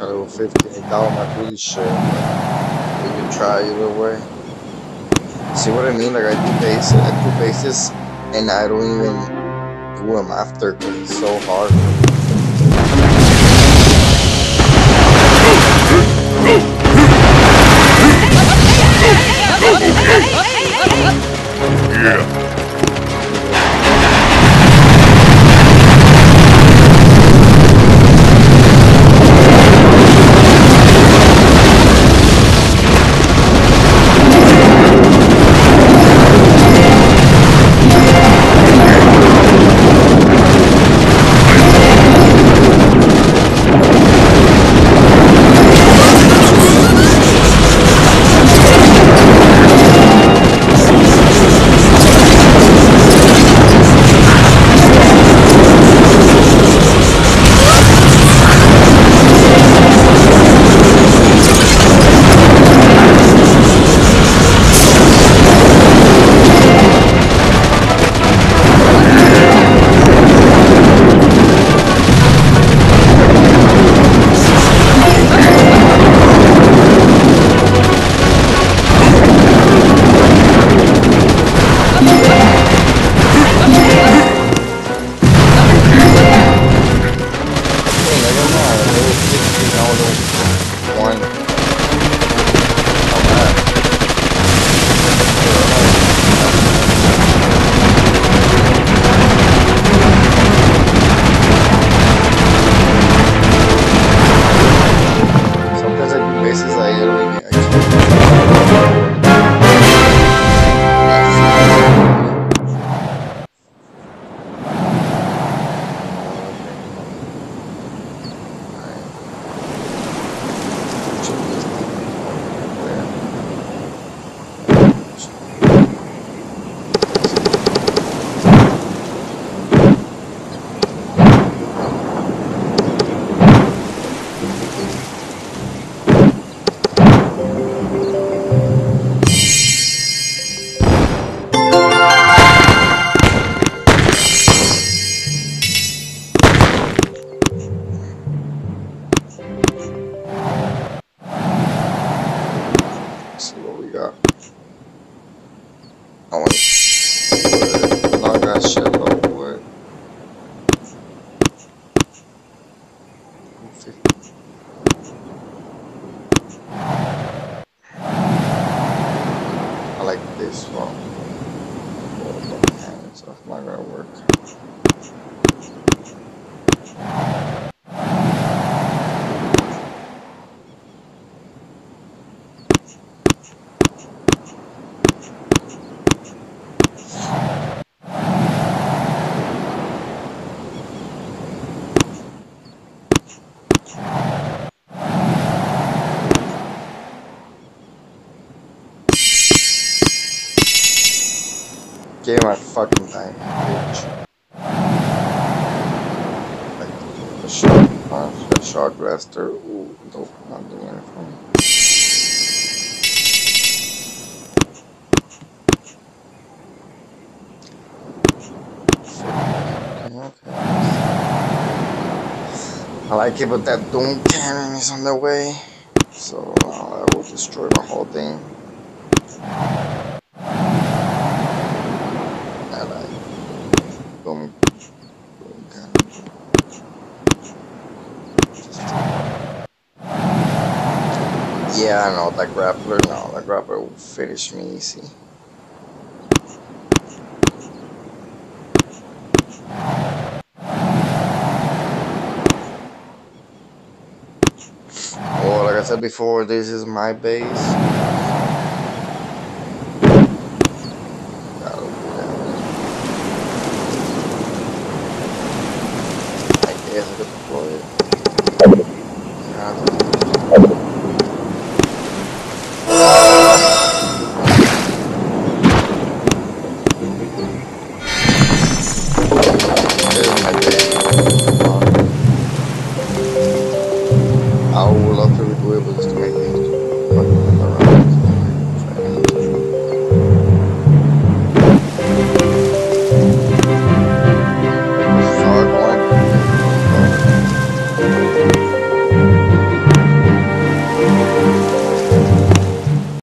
Got a little 58 dollar booty shirt. We can try either way. See what I mean? Like I do bases, I do bases, and I don't even do them after because it's so hard. Yeah. Give my fucking time, bitch. Like, shot punch, a shock blaster. Ooh, nope, not doing anything. Okay, okay. I like it, but that Doom cannon is on the way. So uh, I will destroy the whole thing. I like Doom, Doom cannon. Just- yeah, I know that grappler. No, that grappler will finish me easy. Well, like I said before, this is my base. Guess I could deploy it. how lovely it was to make